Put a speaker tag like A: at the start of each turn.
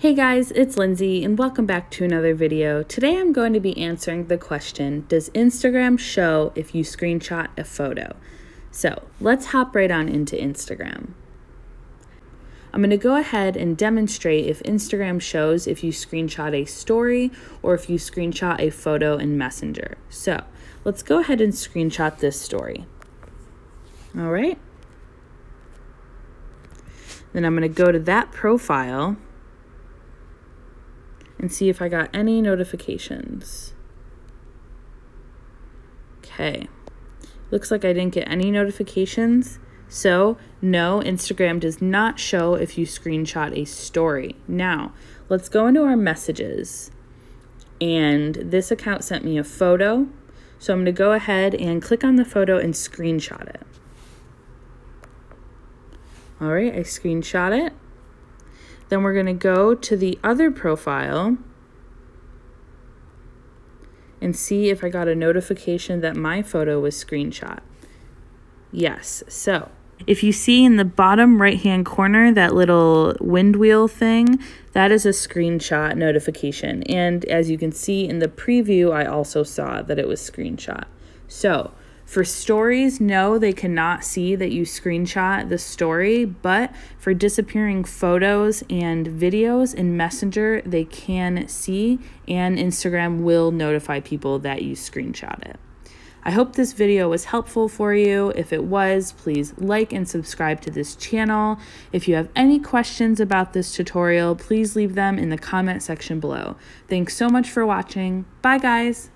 A: Hey guys, it's Lindsay and welcome back to another video. Today I'm going to be answering the question, does Instagram show if you screenshot a photo? So let's hop right on into Instagram. I'm going to go ahead and demonstrate if Instagram shows if you screenshot a story or if you screenshot a photo in Messenger. So let's go ahead and screenshot this story. All right. Then I'm going to go to that profile and see if I got any notifications. Okay. Looks like I didn't get any notifications. So, no, Instagram does not show if you screenshot a story. Now, let's go into our messages. And this account sent me a photo. So, I'm going to go ahead and click on the photo and screenshot it. All right, I screenshot it. Then we're going to go to the other profile and see if I got a notification that my photo was screenshot. Yes, so if you see in the bottom right hand corner that little wind wheel thing, that is a screenshot notification. And as you can see in the preview, I also saw that it was screenshot. So for stories, no, they cannot see that you screenshot the story, but for disappearing photos and videos in Messenger, they can see, and Instagram will notify people that you screenshot it. I hope this video was helpful for you. If it was, please like and subscribe to this channel. If you have any questions about this tutorial, please leave them in the comment section below. Thanks so much for watching. Bye guys!